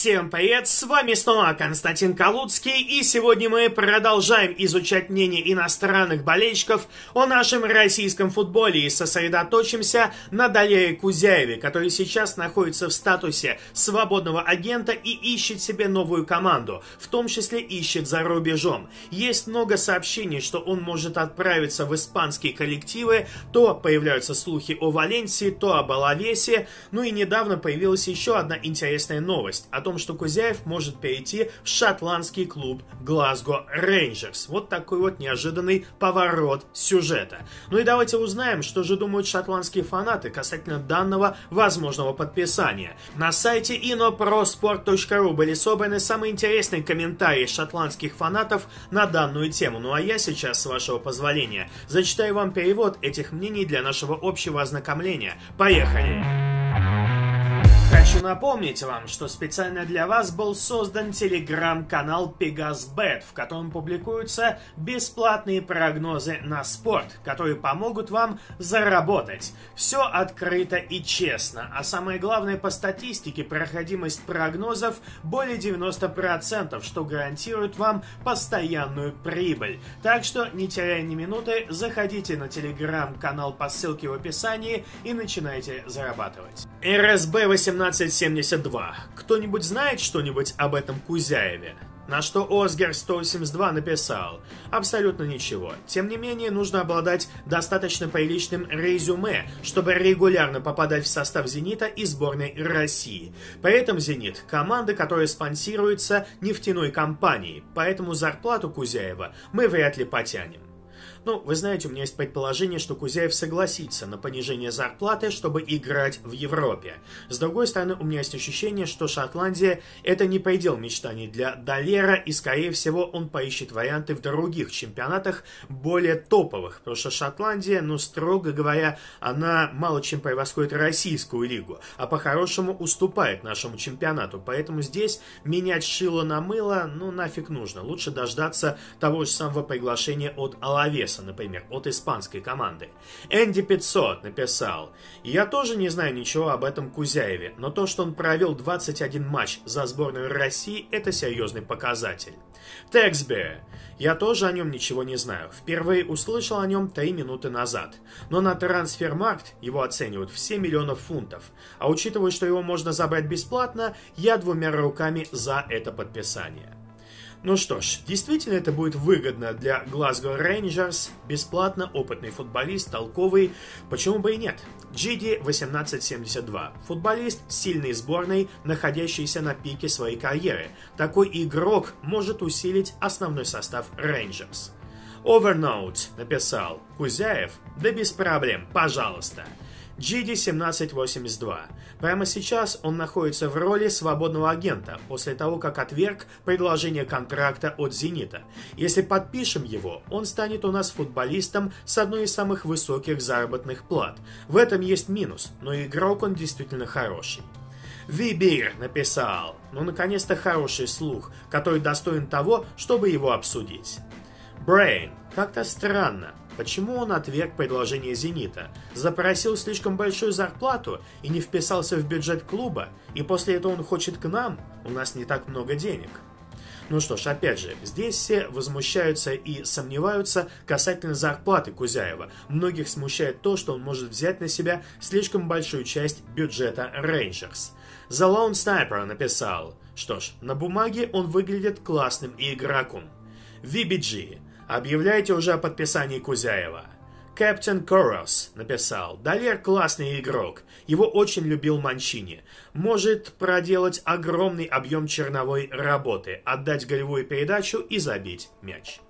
Всем привет, с вами снова Константин Калуцкий, и сегодня мы продолжаем изучать мнение иностранных болельщиков о нашем российском футболе и сосредоточимся на Далее Кузяеве, который сейчас находится в статусе свободного агента и ищет себе новую команду, в том числе ищет за рубежом. Есть много сообщений, что он может отправиться в испанские коллективы, то появляются слухи о Валенсии, то об Алавесе, ну и недавно появилась еще одна интересная новость о том, что Кузяев может перейти в шотландский клуб Глазго Рейнджерс. Вот такой вот неожиданный поворот сюжета. Ну и давайте узнаем, что же думают шотландские фанаты касательно данного возможного подписания. На сайте inoprosport.ru были собраны самые интересные комментарии шотландских фанатов на данную тему. Ну а я сейчас, с вашего позволения, зачитаю вам перевод этих мнений для нашего общего ознакомления. Поехали! Хочу напомнить вам, что специально для вас был создан телеграм-канал PegasBet, в котором публикуются бесплатные прогнозы на спорт, которые помогут вам заработать. Все открыто и честно, а самое главное по статистике проходимость прогнозов более 90%, что гарантирует вам постоянную прибыль. Так что, не теряя ни минуты, заходите на телеграм-канал по ссылке в описании и начинайте зарабатывать. РСБ 18 1772. Кто-нибудь знает что-нибудь об этом Кузяеве? На что Осгер 182 написал «Абсолютно ничего. Тем не менее, нужно обладать достаточно приличным резюме, чтобы регулярно попадать в состав «Зенита» и сборной России. При этом «Зенит» — команда, которая спонсируется нефтяной компанией, поэтому зарплату Кузяева мы вряд ли потянем. Ну, вы знаете, у меня есть предположение, что Кузяев согласится на понижение зарплаты, чтобы играть в Европе. С другой стороны, у меня есть ощущение, что Шотландия – это не предел мечтаний для Долера, и, скорее всего, он поищет варианты в других чемпионатах, более топовых, потому что Шотландия, ну, строго говоря, она мало чем превосходит российскую лигу, а по-хорошему уступает нашему чемпионату, поэтому здесь менять шило на мыло, ну, нафиг нужно. Лучше дождаться того же самого приглашения от Алавес, Веса, например, от испанской команды. Энди 500 написал, «Я тоже не знаю ничего об этом Кузяеве, но то, что он провел 21 матч за сборную России, это серьезный показатель». Тексби, я тоже о нем ничего не знаю. Впервые услышал о нем 3 минуты назад. Но на трансфермаркт его оценивают в 7 миллионов фунтов. А учитывая, что его можно забрать бесплатно, я двумя руками за это подписание. Ну что ж, действительно это будет выгодно для Glasgow Rangers. Бесплатно, опытный футболист, толковый. Почему бы и нет? GD 1872. Футболист сильной сборной, находящийся на пике своей карьеры. Такой игрок может усилить основной состав Rangers. Overnote написал Кузяев, да без проблем, пожалуйста. GD-1782. Прямо сейчас он находится в роли свободного агента после того, как отверг предложение контракта от «Зенита». Если подпишем его, он станет у нас футболистом с одной из самых высоких заработных плат. В этом есть минус, но игрок он действительно хороший. Вибир написал, ну наконец-то хороший слух, который достоин того, чтобы его обсудить. Брейн, как-то странно. Почему он отверг предложение «Зенита», запросил слишком большую зарплату и не вписался в бюджет клуба, и после этого он хочет к нам? У нас не так много денег. Ну что ж, опять же, здесь все возмущаются и сомневаются касательно зарплаты Кузяева. Многих смущает то, что он может взять на себя слишком большую часть бюджета Рейнджерс. The Lone Sniper написал, что ж, на бумаге он выглядит классным игроком. VBG. Объявляйте уже о подписании Кузяева. Капитан Корос написал, Далер классный игрок, его очень любил Манчини. Может проделать огромный объем черновой работы, отдать голевую передачу и забить мяч.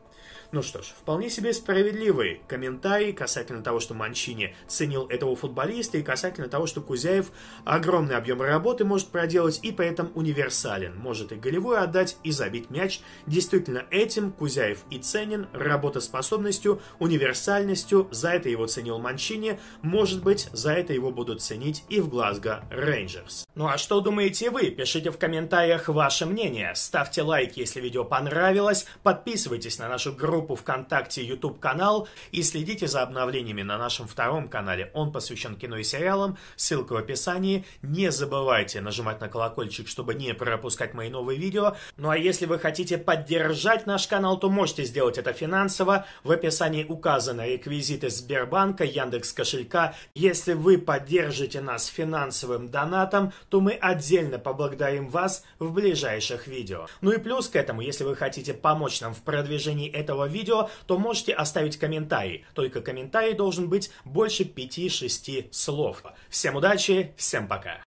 Ну что ж, вполне себе справедливый комментарий касательно того, что Манчини ценил этого футболиста и касательно того, что Кузяев огромный объем работы может проделать и при этом универсален. Может и голевой отдать, и забить мяч. Действительно, этим Кузяев и ценен, работоспособностью, универсальностью. За это его ценил Манчини. Может быть, за это его будут ценить и в Глазго Рейнджерс. Ну а что думаете вы? Пишите в комментариях ваше мнение. Ставьте лайк, если видео понравилось. Подписывайтесь на нашу группу группу ВКонтакте, YouTube канал и следите за обновлениями на нашем втором канале. Он посвящен кино и сериалам, ссылка в описании. Не забывайте нажимать на колокольчик, чтобы не пропускать мои новые видео. Ну а если вы хотите поддержать наш канал, то можете сделать это финансово. В описании указаны реквизиты Сбербанка, Яндекс кошелька. Если вы поддержите нас финансовым донатом, то мы отдельно поблагодарим вас в ближайших видео. Ну и плюс к этому, если вы хотите помочь нам в продвижении этого видео, то можете оставить комментарий. Только комментарий должен быть больше 5-6 слов. Всем удачи, всем пока!